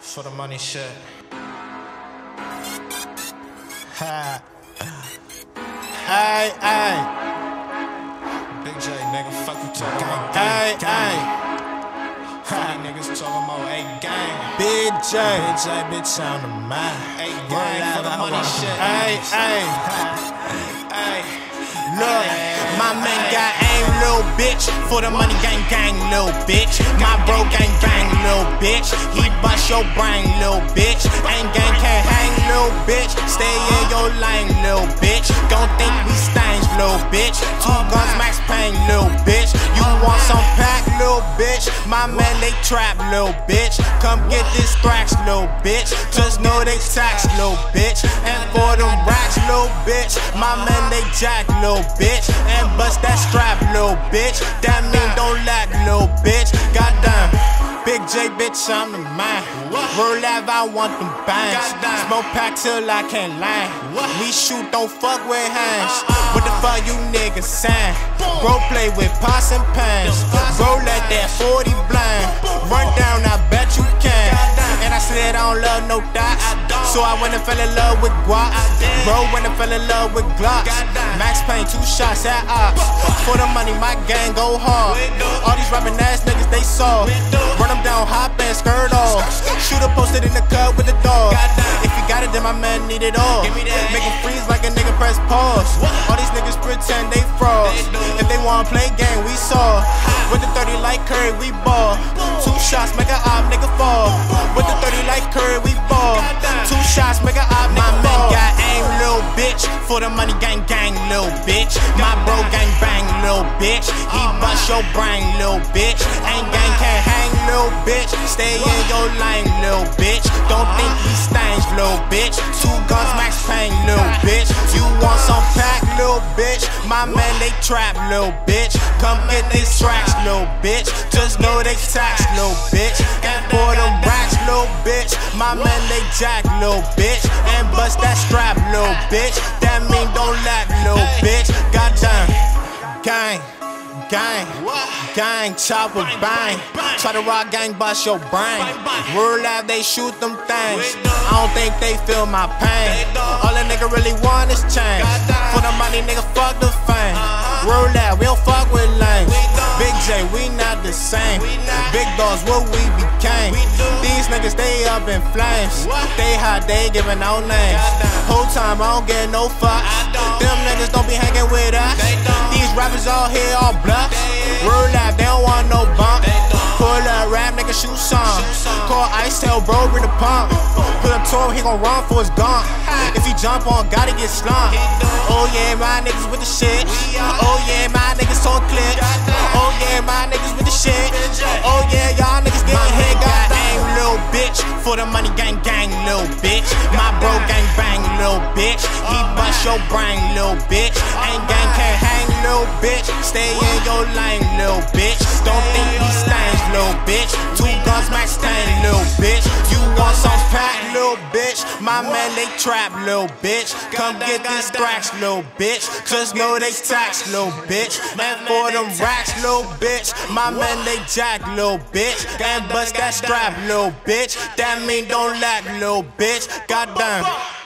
For the money shit. Ha. Hey, hey. BigJay, nigga, fuck you talking about. Hey, hey. Ha, niggas talking about a gang. Big J, BigJay, bitch, I'm the man. A gang for the money shit. Hey, hey. Hey. Look, my man got aim, little bitch. For the money, gang, gang, little bitch. My bro, gang, gang, little bitch. Your brain, little bitch. Ain't gang, can't hang, little bitch. Stay in your lane, little bitch. Don't think we stains, little bitch. Two guns, Max Payne, little bitch. You want some pack, little bitch? My man, they trap, little bitch. Come get this scratch, little bitch. Just know they tax, little bitch. And for them racks, little bitch. My man, they jack, little bitch. And bust that strap, little bitch. That mean don't lack, little bitch. Goddamn. BigJay, bitch, I'm the man. Roll live, I want them bangs. Smoke pack till I can't lie. We shoot, don't fuck with hands. What the fuck you niggas saying? Bro, play with pots and pans. Bro, let that 40 blind. Run down, I bet you can. Said I don't love no dots. So I went and fell in love with guap. Bro, went and fell in love with glocks. Max Payne, two shots at ops. For the money, my gang go hard. All these rapping ass niggas, they soft. Run them down, hop and skirt off. Shooter posted in the cut with the dog. If you got it, then my man need it all. Make it freeze like press pause. All these niggas pretend they frauds. If they wanna play game, we saw. With the 30 like Curry, we ball. Two shots, make a op, nigga fall. With the 30 like Curry, we ball. Two shots, make a op, nigga fall. My man got aim, little bitch. For the money, gang, gang, little bitch. My bro, gang, bang, little bitch. He bust your brain, little bitch. Ain't gang, can't hang, little bitch. Stay in your lane, little bitch. My man, they trap, little bitch. Come get these tracks, little bitch. Just know they tax, little bitch. And for them racks, little bitch. My man, they jack, little bitch. And bust that strap, little bitch. That mean don't lack, little bitch. Goddamn. Gang. Gang, gang, chopper bang. Try to rock gang, bust your brain. Word live, they shoot them things. I don't think they feel my pain. All a nigga really want is change. For the money, nigga, fuck the fame. Word live, we don't fuck with lanes. Big J, we not the same. Big dogs, what we up in flames. They hot, they giving no names. Whole time, I don't get no fucks. Them niggas don't be hanging with us. These rappers all here, all bluffs. Word live, they don't want no bump. Pull up, rap, nigga, shoot some. Call Ice, tell bro, bring the pump. Put up to him, he gon' run for his gun. If he jump on, gotta get slumped. Oh yeah, my niggas with the shit. Oh yeah, my niggas on clip. For the money, gang, gang, little bitch. My bro, gang, bang, little bitch. He bust your brain, little bitch. Ain't gang, can't hang, little bitch. Stay in your lane, little bitch. Don't think little bitch. Two guns, max stain, little bitch. You want some pack, little bitch? My man, they trap, little bitch. Come get this scratch, little bitch. Just know they tax, little bitch. And for them racks, little bitch. My man, they jack, little bitch. And bust that strap, little bitch. That mean don't lack, little bitch. Goddamn.